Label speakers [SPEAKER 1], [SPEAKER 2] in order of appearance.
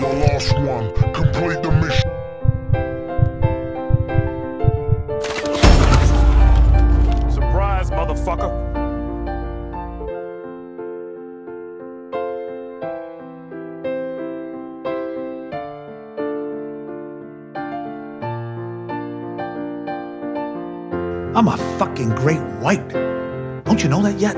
[SPEAKER 1] the last one, complete the mission.
[SPEAKER 2] Surprise, motherfucker.
[SPEAKER 3] I'm a fucking great white. Don't you know that yet?